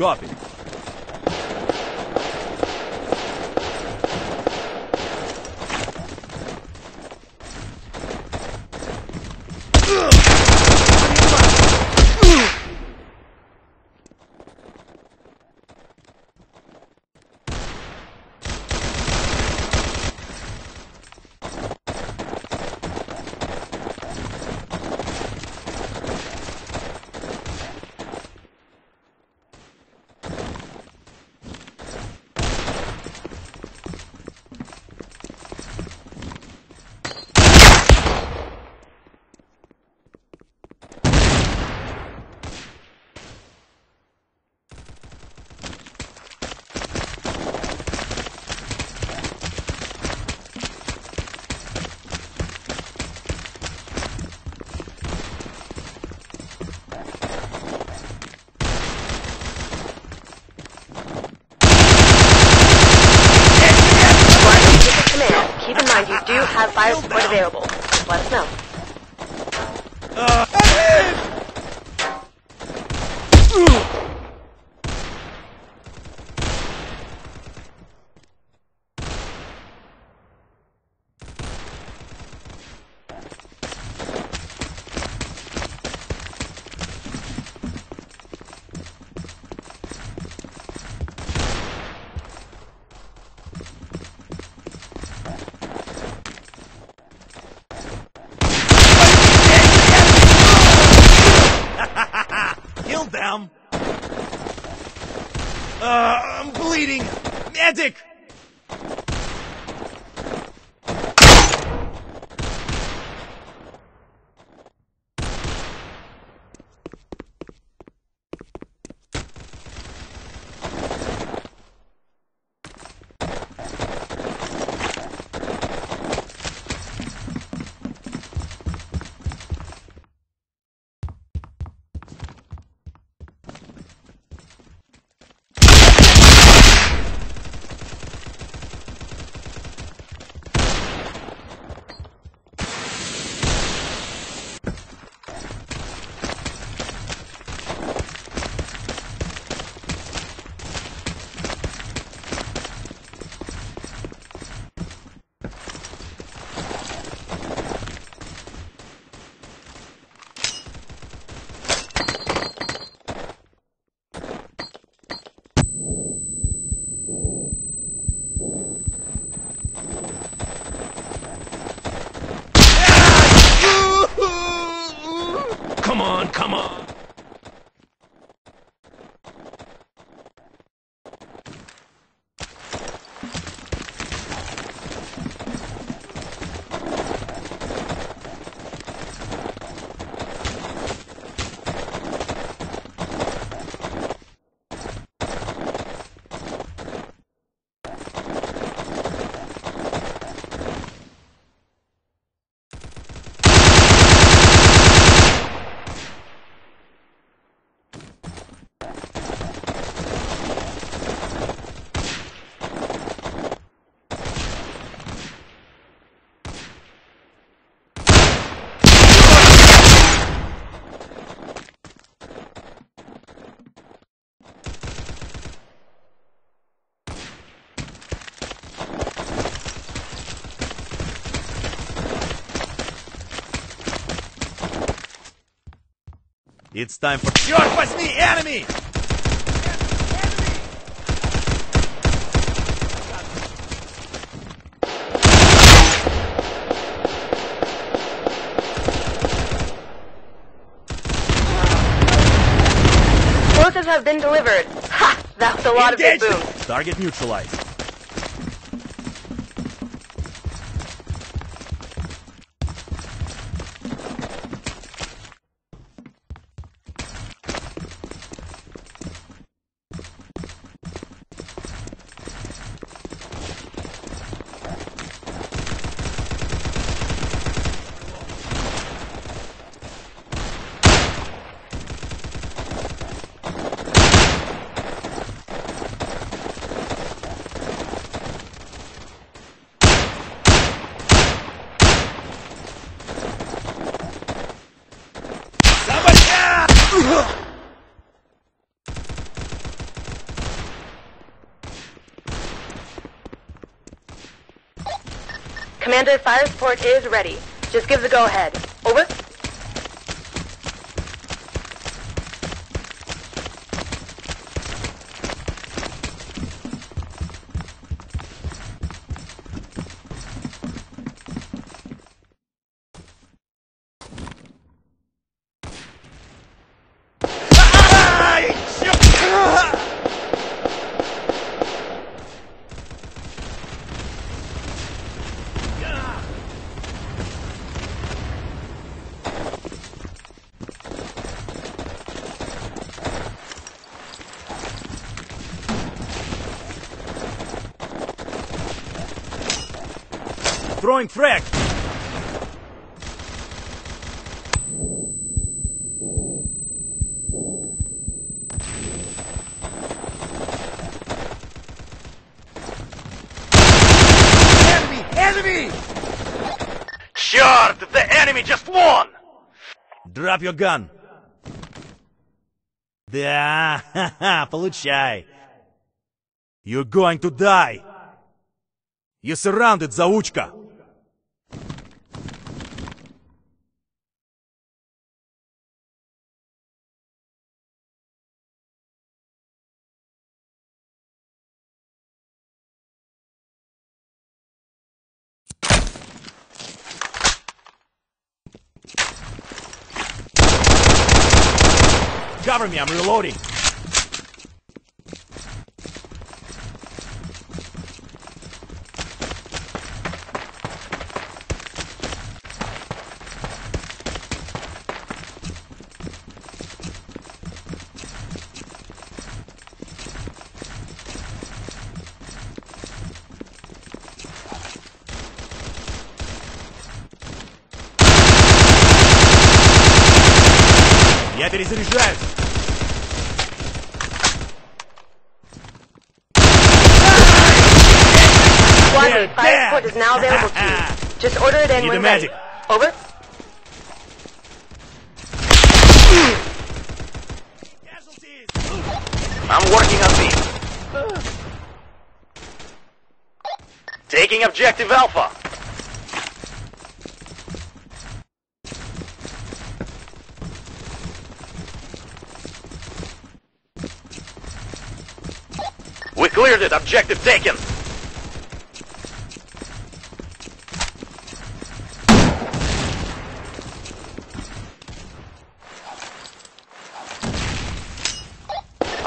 Copy. This is command. Keep in mind you do have fire support available. Let us know. I'm bleeding! It's time for Черт возьми, enemy! Explosives have been delivered. Ha! That was a lot Engage! of big boom. Target neutralized. Commander, fire support is ready. Just give the go-ahead. Over. Throwing frag! Enemy! Enemy! Черт, the enemy just won! Drop your gun. Да, ха-ха, получай. You're going to die. You're surrounded, заучка. Cover me, I'm reloading. Я перезаряжаюсь. Squad There, fire support is now available to you. Just order it in Need when ready. Over. Casualties! I'm working on B. Taking objective Alpha. We cleared it. Objective taken.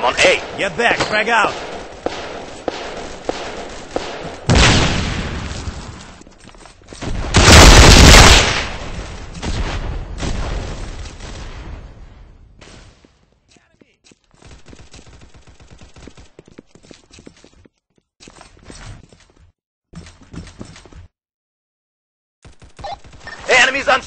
I'm on A. Get back, frag out. Enemies on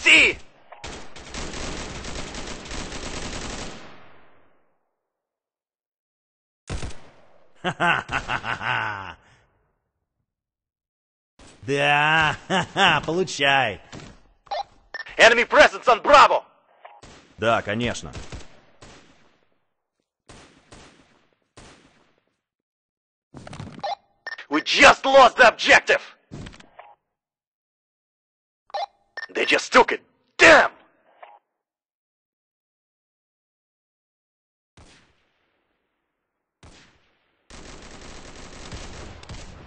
C! Да, ха-ха, получай. Enemy presence on Bravo! Да, конечно. We just lost the objective! They just took it. Damn!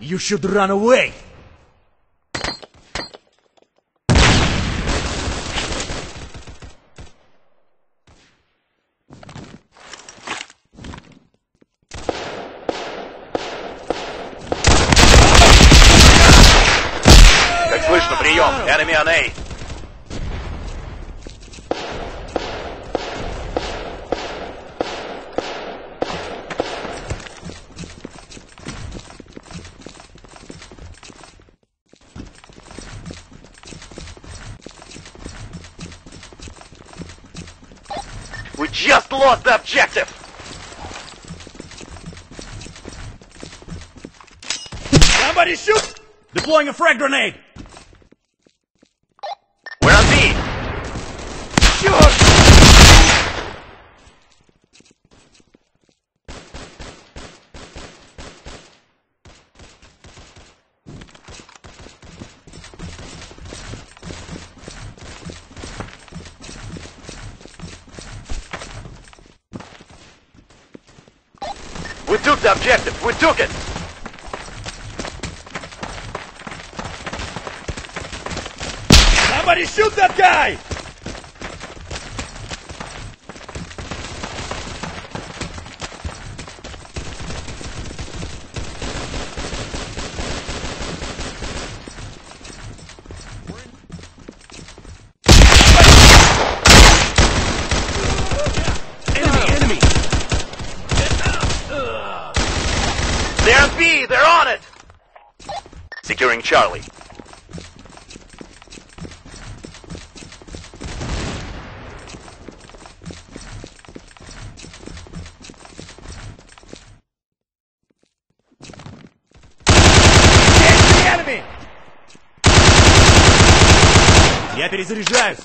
You should run away. Как слышно, прием. Enemy on A. We just lost the objective! Somebody shoot! Deploying a frag grenade. We're on B! We took the objective. We took it. Somebody shoot that guy! Charlie. Я перезаряжаюсь!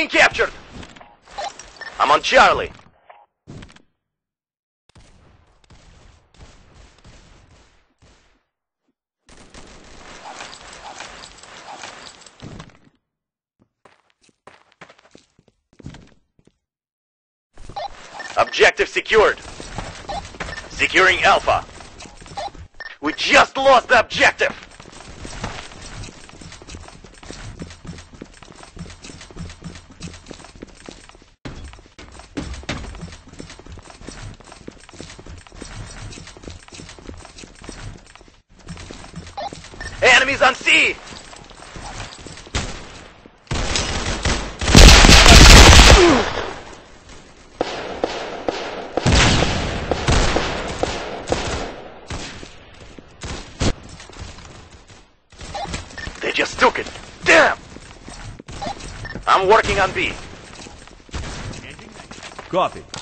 Been captured. I'm on Charlie. Objective secured. Securing Alpha. We just lost the objective. Enemies on C! They just took it. Damn! I'm working on B. Copy.